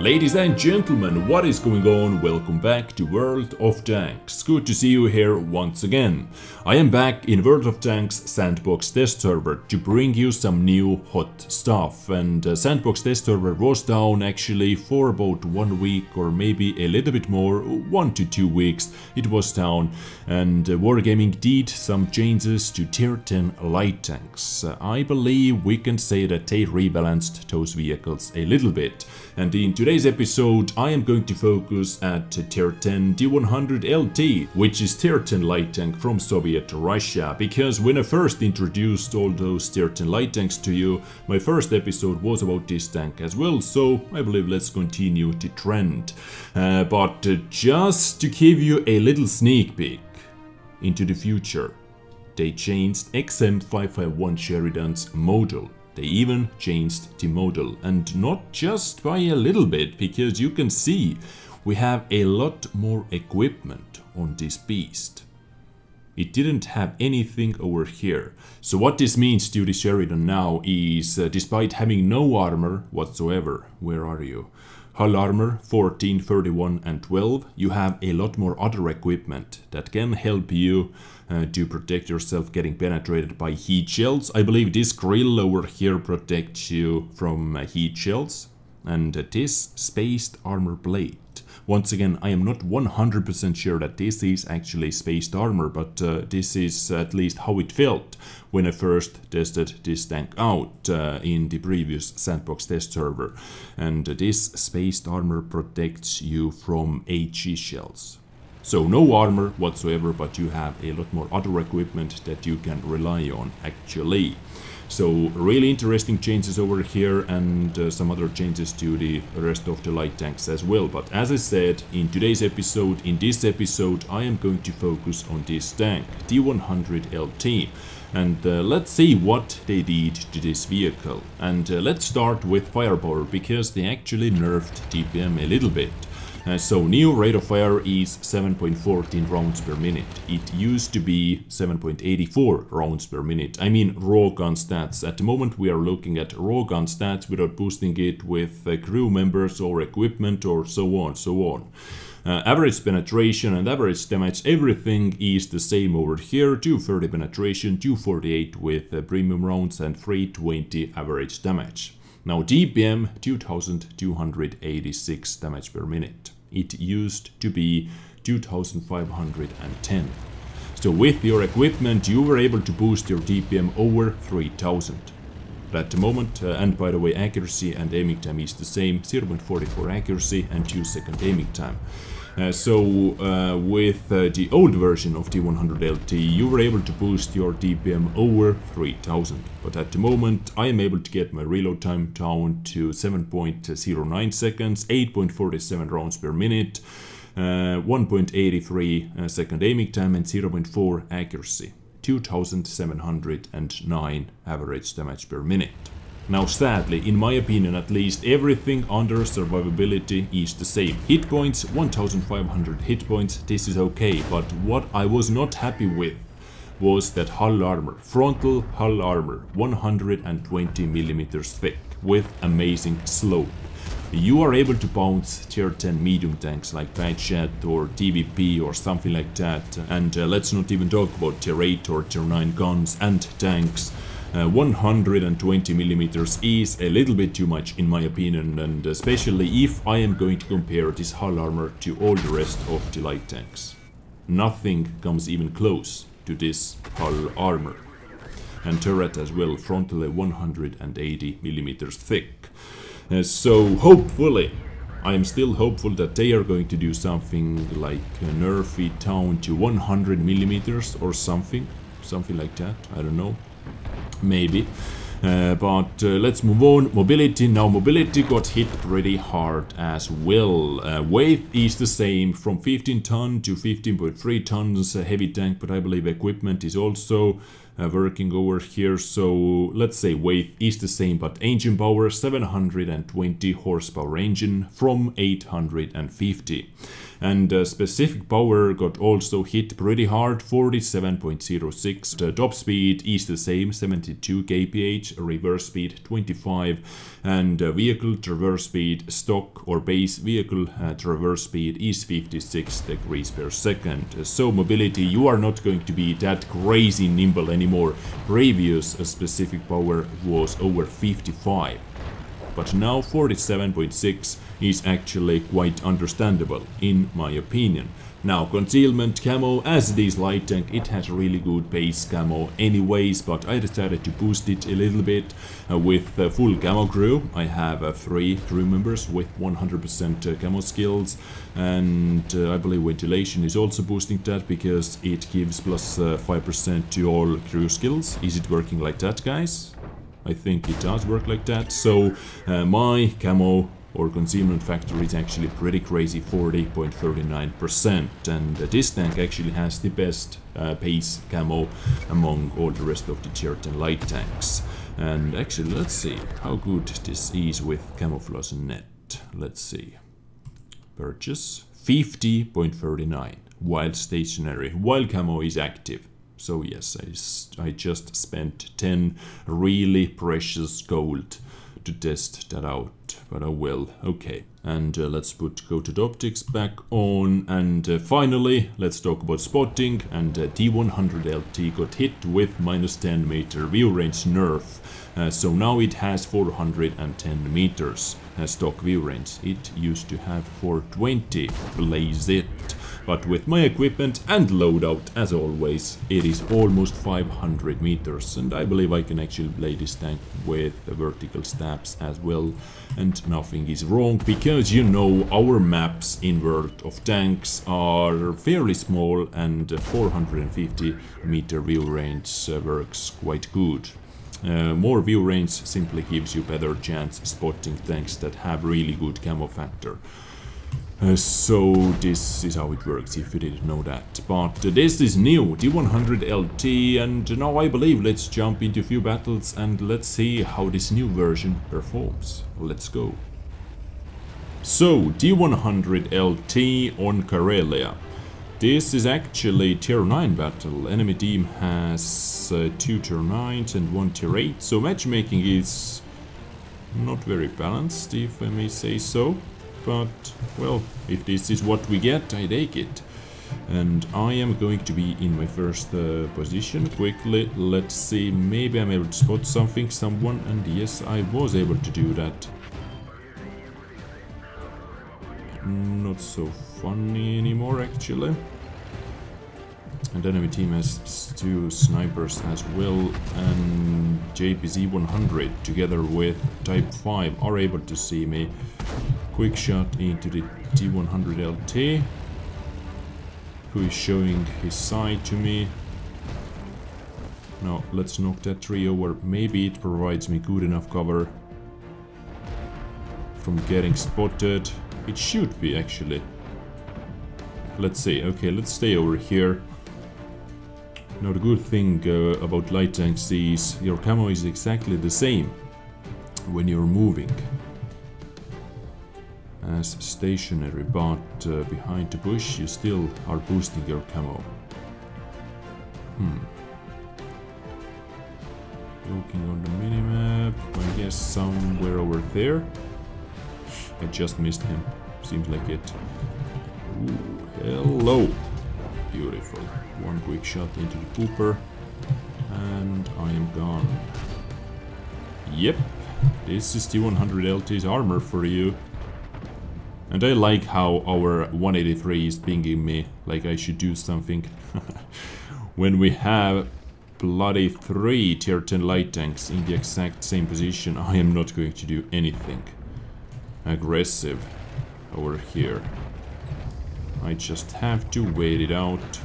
Ladies and gentlemen, what is going on? Welcome back to World of Tanks. Good to see you here once again. I am back in World of Tanks Sandbox test server to bring you some new hot stuff. And uh, Sandbox test server was down actually for about one week or maybe a little bit more, one to two weeks it was down. And uh, Wargaming did some changes to tier 10 light tanks. Uh, I believe we can say that they rebalanced those vehicles a little bit. And in episode I am going to focus at Tier 10 T100LT, which is Tier 10 light tank from Soviet Russia, because when I first introduced all those Tier 10 light tanks to you, my first episode was about this tank as well, so I believe let's continue the trend. Uh, but uh, just to give you a little sneak peek into the future, they changed XM551 Sheridan's model they even changed the model and not just by a little bit because you can see we have a lot more equipment on this beast. It didn't have anything over here. So what this means to the Sheridan now is, uh, despite having no armor whatsoever, where are you? Hull armor 14, 31 and 12, you have a lot more other equipment that can help you uh, to protect yourself getting penetrated by heat shells. I believe this grill over here protects you from uh, heat shells. And uh, this spaced armor plate once again, I am not 100% sure that this is actually spaced armor, but uh, this is at least how it felt when I first tested this tank out uh, in the previous sandbox test server. And this spaced armor protects you from HE shells. So no armor whatsoever, but you have a lot more other equipment that you can rely on actually. So really interesting changes over here and uh, some other changes to the rest of the light tanks as well. But as I said, in today's episode, in this episode, I am going to focus on this tank, T100LT. And uh, let's see what they did to this vehicle. And uh, let's start with firepower, because they actually nerfed DPM a little bit. Uh, so new rate of fire is 7.14 rounds per minute. It used to be 7.84 rounds per minute. I mean raw gun stats. At the moment we are looking at raw gun stats without boosting it with uh, crew members or equipment or so on, so on. Uh, average penetration and average damage, everything is the same over here. 230 penetration, 248 with uh, premium rounds and 320 average damage. Now DPM 2286 damage per minute. It used to be 2510. So with your equipment you were able to boost your DPM over 3000. But At the moment, uh, and by the way accuracy and aiming time is the same, 0.44 accuracy and 2 second aiming time. Uh, so uh, with uh, the old version of T100LT you were able to boost your DPM over 3000 but at the moment I am able to get my reload time down to 7.09 seconds, 8.47 rounds per minute, uh, 1.83 uh, aiming time and 0.4 accuracy, 2709 average damage per minute. Now sadly, in my opinion at least, everything under survivability is the same. Hit points, 1500 hit points, this is okay, but what I was not happy with was that hull armor, frontal hull armor, 120 millimeters thick, with amazing slope. You are able to bounce tier 10 medium tanks like Batchat or TVP or something like that, and uh, let's not even talk about tier 8 or tier 9 guns and tanks uh, 120 millimeters is a little bit too much in my opinion and especially if I am going to compare this hull armor to all the rest of the light tanks. Nothing comes even close to this hull armor. And turret as well, frontally 180 millimeters thick. Uh, so hopefully, I am still hopeful that they are going to do something like nerf it down to 100 millimeters or something. Something like that, I don't know maybe. Uh, but uh, let's move on. Mobility. Now mobility got hit pretty hard as well. Uh, weight is the same from 15 ton to 15.3 tons heavy tank, but I believe equipment is also uh, working over here. So let's say weight is the same, but engine power 720 horsepower engine from 850 and uh, specific power got also hit pretty hard 47.06 the top speed is the same 72 kph reverse speed 25 and uh, vehicle traverse speed stock or base vehicle uh, traverse speed is 56 degrees per second. So mobility you are not going to be that crazy nimble anymore. Previous uh, specific power was over 55 but now 47.6 is actually quite understandable, in my opinion. Now, concealment camo, as it is light tank, it has really good base camo anyways, but I decided to boost it a little bit uh, with uh, full camo crew. I have uh, three crew members with 100% uh, camo skills, and uh, I believe ventilation is also boosting that because it gives plus 5% uh, to all crew skills. Is it working like that, guys? I think it does work like that. So uh, my camo or concealment factor is actually pretty crazy 40.39% and this tank actually has the best uh, pace camo among all the rest of the tier 10 light tanks. And actually let's see how good this is with camouflage net. Let's see. Purchase 50.39 while stationary while camo is active so yes, I, I just spent 10 really precious gold to test that out, but I will. Okay, and uh, let's put coated optics back on. And uh, finally, let's talk about spotting. And uh, T100LT got hit with minus 10 meter view range nerf. Uh, so now it has 410 meters uh, stock view range. It used to have 420, blaze it. But with my equipment and loadout, as always, it is almost 500 meters. And I believe I can actually play this tank with vertical stabs as well. And nothing is wrong, because you know our maps in World of Tanks are fairly small and 450 meter view range uh, works quite good. Uh, more view range simply gives you better chance spotting tanks that have really good camo factor. Uh, so this is how it works if you didn't know that. But uh, this is new, T100LT, and now I believe let's jump into a few battles and let's see how this new version performs. Let's go. So, T100LT on Karelia. This is actually tier 9 battle. Enemy team has uh, 2 tier 9s and 1 tier 8, so matchmaking is not very balanced, if I may say so but, well, if this is what we get, I take it. And I am going to be in my first uh, position quickly. Let's see, maybe I'm able to spot something, someone, and yes, I was able to do that. Not so funny anymore, actually. And enemy team has two snipers as well, and JPZ 100 together with Type 5 are able to see me. Quick shot into the T100LT, who is showing his side to me. Now, let's knock that tree over. Maybe it provides me good enough cover from getting spotted. It should be, actually. Let's see. Okay, let's stay over here. Now, the good thing uh, about light tanks is your camo is exactly the same when you're moving as stationary, but uh, behind the bush you still are boosting your camo. Hmm. Looking on the minimap, I guess somewhere over there. I just missed him, seems like it. Ooh, hello! Beautiful. One quick shot into the pooper, and I am gone. Yep, this is the 100 LT's armor for you. And I like how our 183 is pinging me, like I should do something. when we have bloody 3 tier 10 light tanks in the exact same position, I am not going to do anything aggressive over here. I just have to wait it out.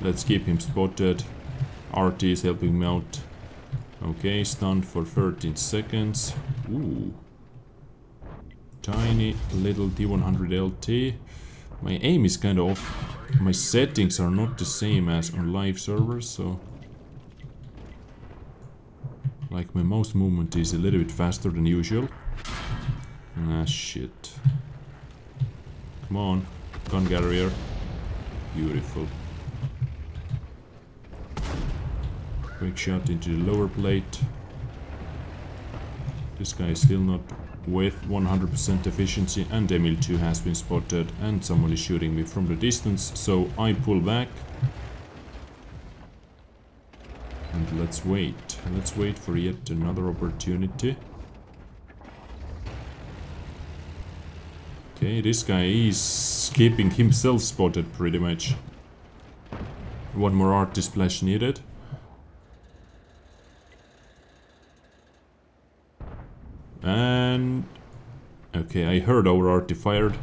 Let's keep him spotted. RT is helping me out. Okay, stunned for 13 seconds. Ooh tiny little T100 LT. My aim is kind of off. My settings are not the same as on live servers, so... Like my mouse movement is a little bit faster than usual. Ah, shit. Come on, gun carrier. Beautiful. Quick shot into the lower plate. This guy is still not with 100% efficiency and Emil 2 has been spotted and someone is shooting me from the distance so I pull back. And let's wait. Let's wait for yet another opportunity. Okay this guy is keeping himself spotted pretty much. One more art splash needed And... Okay, I heard our arty fired.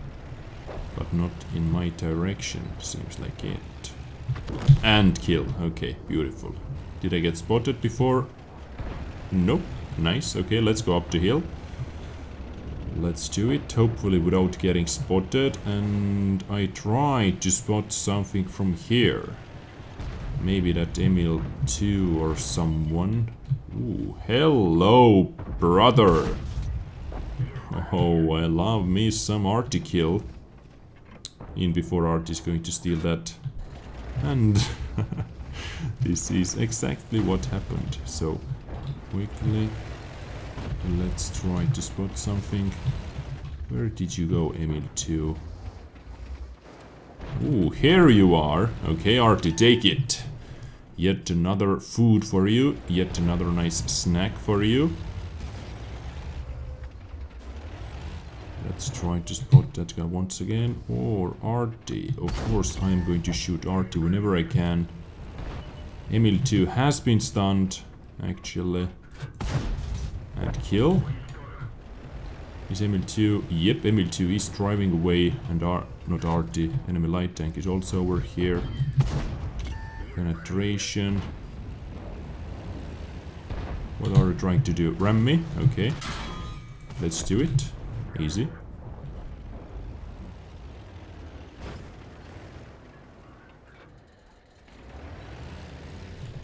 But not in my direction, seems like it. And kill. Okay, beautiful. Did I get spotted before? Nope. Nice. Okay, let's go up the hill. Let's do it, hopefully without getting spotted. And I tried to spot something from here. Maybe that Emil 2 or someone. Ooh, hello, brother. Oh, I love me some arty kill. In before Art is going to steal that. And this is exactly what happened. So, quickly, let's try to spot something. Where did you go, Emil 2? Ooh, here you are. Okay, Artie, take it. Yet another food for you. Yet another nice snack for you. Let's try to spot that guy once again. Or Artie. Of course, I am going to shoot Artie whenever I can. Emil 2 has been stunned, actually. And kill. Is Emil 2? Yep, Emil 2 is driving away. And Ar not Artie, enemy light tank is also over here. Penetration. What are you trying to do? Ram me? Okay. Let's do it. Easy.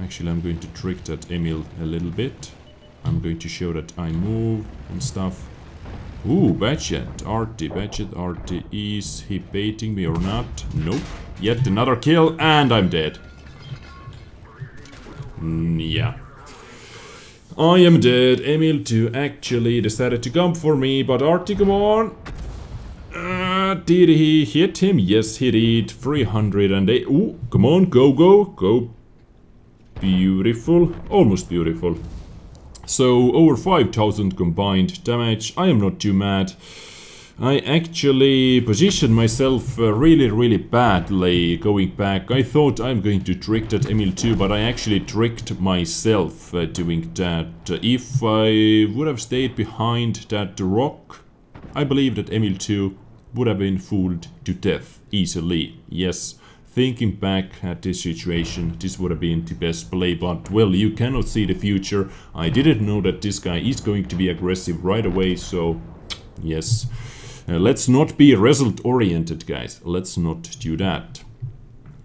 Actually, I'm going to trick that Emil a little bit. I'm going to show that I move and stuff. Ooh, Badget, Artie, Badget, Artie, is he baiting me or not? Nope. Yet another kill, and I'm dead. Mm, yeah. I am dead. Emil 2 actually decided to come for me, but Artie, come on. Uh, did he hit him? Yes, he did. 308. Ooh, come on, go, go, go. Beautiful. Almost beautiful. So, over 5000 combined damage. I am not too mad. I actually positioned myself uh, really, really badly going back. I thought I'm going to trick that Emil 2, but I actually tricked myself uh, doing that. if I would have stayed behind that rock, I believe that Emil 2 would have been fooled to death easily. Yes, thinking back at this situation, this would have been the best play, but well, you cannot see the future. I didn't know that this guy is going to be aggressive right away, so yes. Uh, let's not be result-oriented, guys. Let's not do that.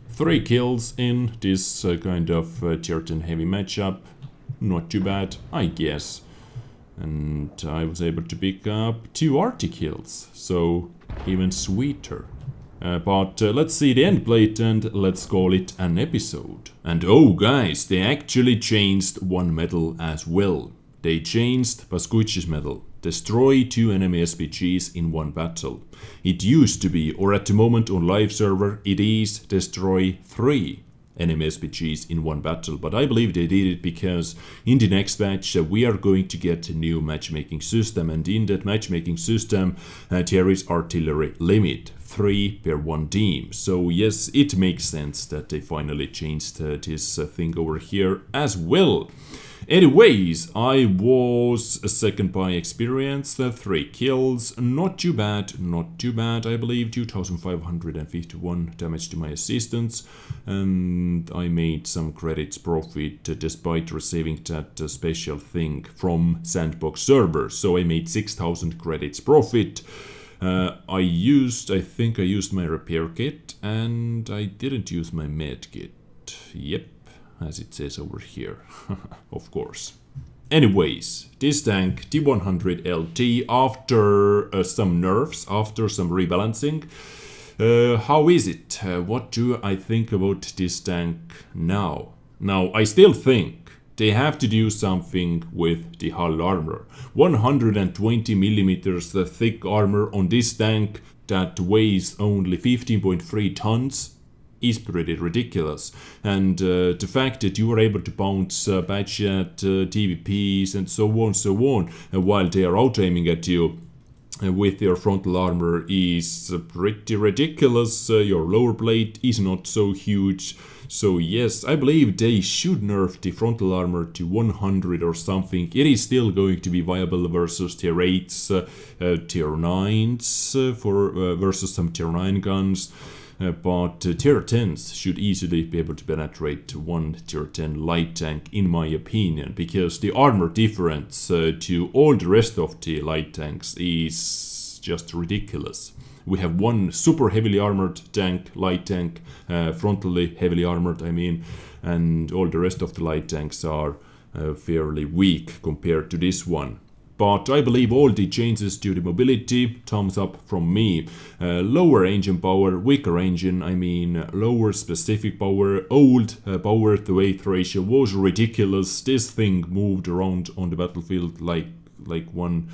Three kills in this uh, kind of uh, tier 10 heavy matchup. Not too bad, I guess. And I was able to pick up two arty kills, so even sweeter. Uh, but uh, let's see the end plate and let's call it an episode. And oh guys, they actually changed one medal as well. They changed Pascucci's medal destroy two enemy SPGs in one battle. It used to be, or at the moment on live server, it is destroy three enemy SPGs in one battle, but I believe they did it because in the next match uh, we are going to get a new matchmaking system and in that matchmaking system uh, there is artillery limit, 3 per 1 team. So yes, it makes sense that they finally changed uh, this uh, thing over here as well. Anyways, I was a second by experience, uh, 3 kills, not too bad, not too bad, I believe, 2551 damage to my assistants, and I made some credits profit uh, despite receiving that uh, special thing from Sandbox server, so I made 6000 credits profit, Uh, I used, I think I used my repair kit and I didn't use my med kit. Yep, as it says over here, of course. Anyways, this tank T100 LT after uh, some nerfs, after some rebalancing, uh, how is it? Uh, what do I think about this tank now? Now, I still think they have to do something with the hull armor. 120 millimeters thick armor on this tank that weighs only 15.3 tons is pretty ridiculous. And uh, the fact that you are able to bounce uh, Batchat, uh, TVPs and so on so on uh, while they are out-aiming at you with your frontal armor is pretty ridiculous. Uh, your lower plate is not so huge. So yes, I believe they should nerf the frontal armor to 100 or something. It is still going to be viable versus tier 8s, uh, uh, tier 9s uh, for uh, versus some tier 9 guns. Uh, but uh, tier 10s should easily be able to penetrate one tier 10 light tank in my opinion because the armor difference uh, to all the rest of the light tanks is just ridiculous. We have one super heavily armored tank, light tank, uh, frontally heavily armored I mean, and all the rest of the light tanks are uh, fairly weak compared to this one. But I believe all the changes to the mobility, thumbs up from me. Uh, lower engine power, weaker engine, I mean lower specific power, old uh, power to weight ratio was ridiculous. This thing moved around on the battlefield like like one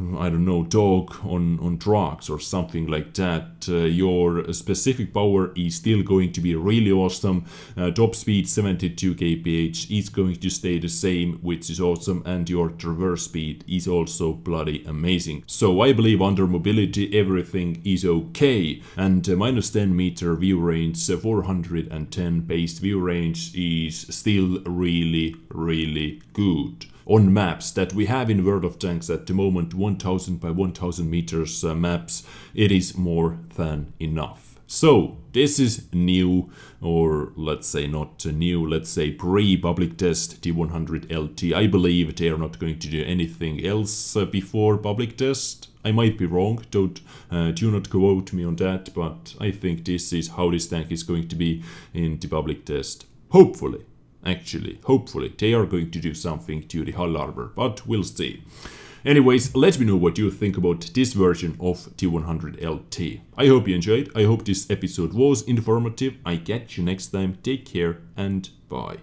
I don't know, dog on, on drugs or something like that, uh, your specific power is still going to be really awesome. Uh, top speed 72 kph is going to stay the same, which is awesome, and your traverse speed is also bloody amazing. So I believe under mobility everything is okay, and uh, minus 10 meter view range, uh, 410 base view range is still really, really good on maps that we have in World of Tanks at the moment 1000 by 1000 meters uh, maps it is more than enough. So this is new or let's say not new let's say pre-public test T100 LT I believe they are not going to do anything else uh, before public test. I might be wrong, don't uh, do not quote me on that, but I think this is how this tank is going to be in the public test. Hopefully actually. Hopefully, they are going to do something to the hull armor, but we'll see. Anyways, let me know what you think about this version of T100 LT. I hope you enjoyed, I hope this episode was informative, I catch you next time, take care and bye.